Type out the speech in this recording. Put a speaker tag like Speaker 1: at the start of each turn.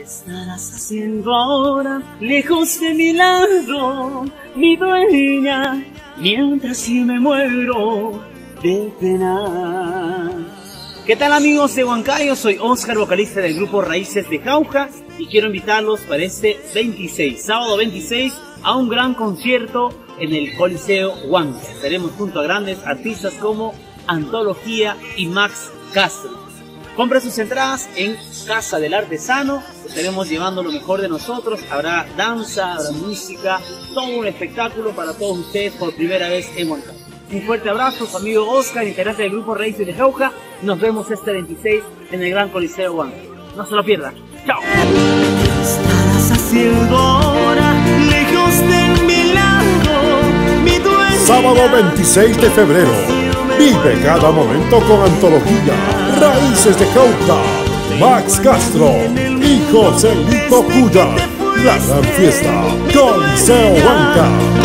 Speaker 1: ¿Qué estarás haciendo ahora, lejos de mi lado, mi dueña, mientras yo me muero de pena? ¿Qué tal amigos de Huancayo? Soy Oscar, vocalista del grupo Raíces de Jauja y quiero invitarlos para este 26, sábado 26, a un gran concierto en el Coliseo Huanca. Estaremos junto a grandes artistas como Antología y Max Castro. Compre sus entradas en Casa del Artesano. Estaremos llevando lo mejor de nosotros. Habrá danza, habrá música, todo un espectáculo para todos ustedes por primera vez en Huancayo. Un fuerte abrazo, su amigo Oscar, integrante del grupo Raíces de Jauja. Nos vemos este 26 en el Gran Coliseo Huanca. No se lo pierdan. ¡Chao!
Speaker 2: estarás haciendo ahora, lejos de mi lado, mi dueña?
Speaker 3: Sábado 26 de febrero. Vive cada momento con antología. Raíces de Cauca. Max Castro y Joselito Cuya. La gran fiesta. Coliseo Huanca.